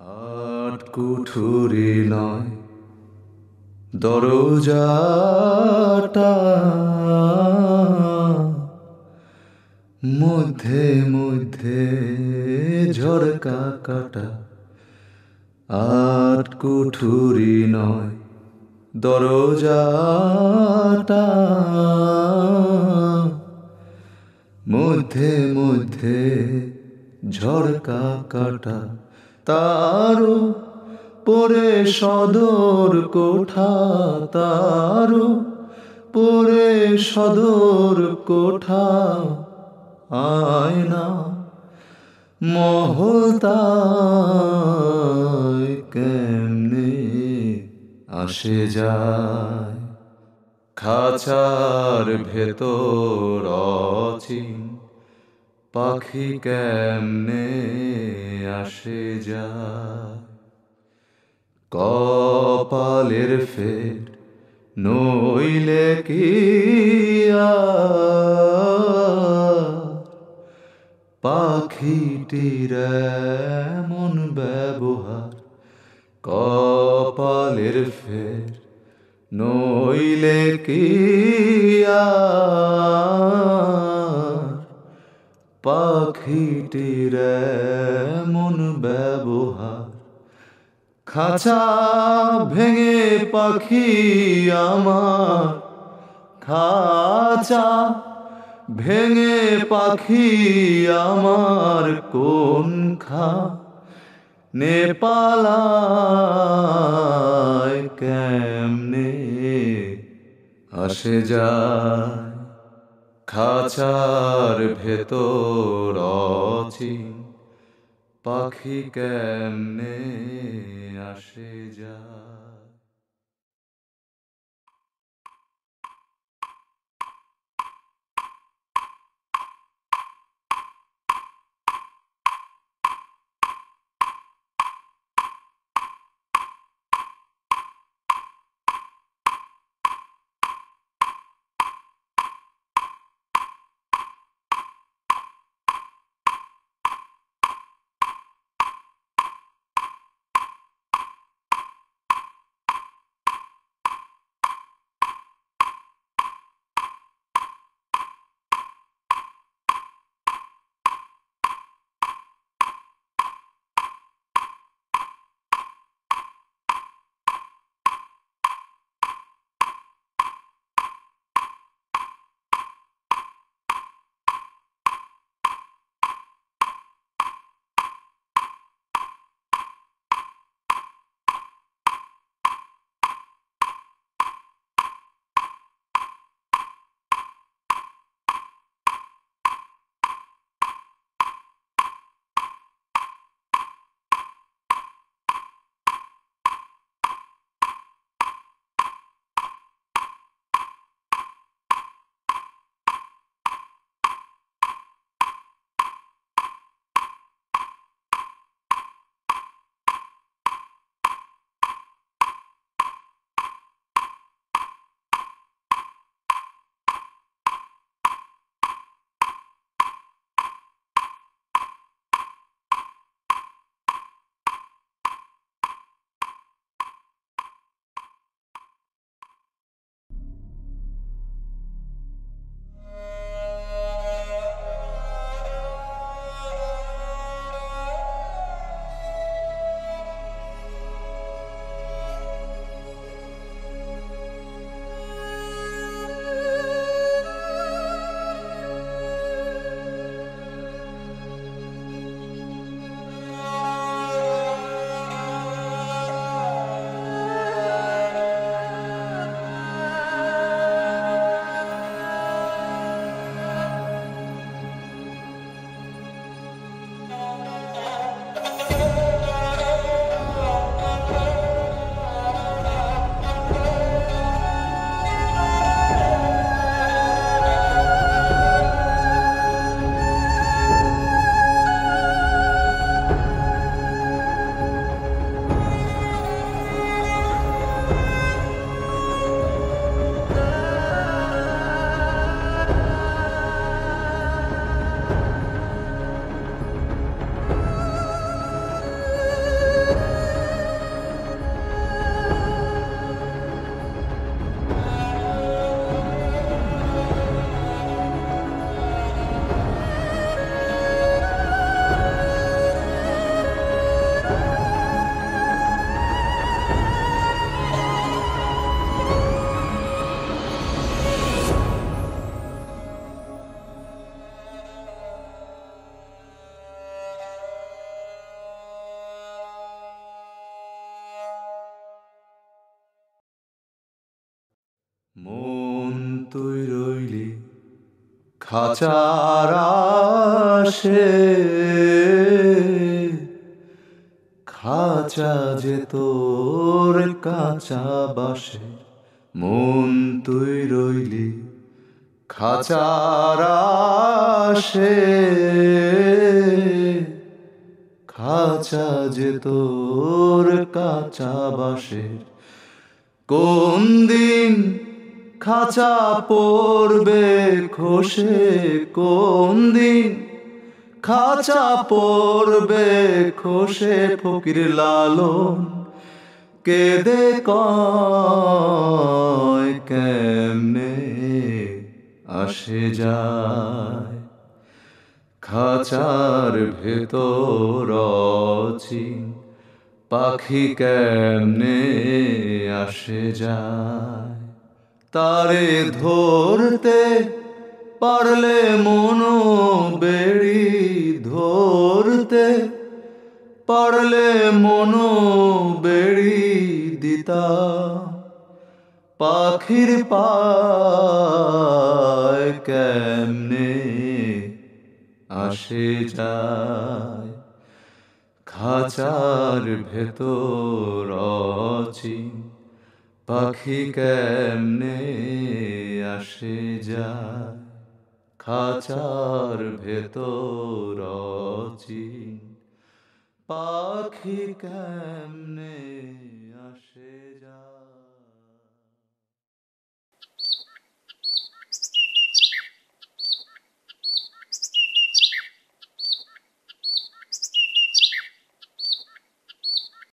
আট কুঠুরি নয়। দরজাটা মধ্যে মধ্যে ঝরকা কাটা। আট কুঠুরি নয়। দরজাটা মধ্যে মধ্যে ঝরকা কাটা। তারও পরে সদর কোঠা তারও পরে সদর কোঠা আয়না মহতায় কেমনে আসে যায়। খাঁচার ভেতর অচিন পাখি কেমনে আসে যা। কপালের ফের নইলে কি পাখিটির এমন ব্যবহার কপালের ফের নইলে কি পাখিটির মন ব্যবহার। খাঁচা ভেঙে পাখি আমার। খাঁচা ভেঙে পাখি আমার কোন খা? নেপালায় কেমনে আসে যায়? খাঁচার ভেতর অচিন পাখি কেমনে আসে যায়? মন তুই রইলি খাঁচার আশে। খাঁচা যে তোর কাঁচা বাসে। মন তুই রইলি খাঁচার আশে। খাঁচা যে তোর কাঁচা বাসের কোন দিন খাঁচা পড়বে খসে কোন দিন? খাঁচা পড়বে খসে ফকির লালন। কেদে কয়, কেমনে আসে যায়? খাঁচার ভেতর পাখি কেমনে আসে যায়? তারে ধরতে পারলে মনো বেড়ি ধরতে পারলে মনো বেড়ি দিতা। পাখির পায় কেমনে আসে যায়? খাঁচার ভেতর অচিন পাখি কেমনে আসে যা খাচার ভেতর পাখি কেমনে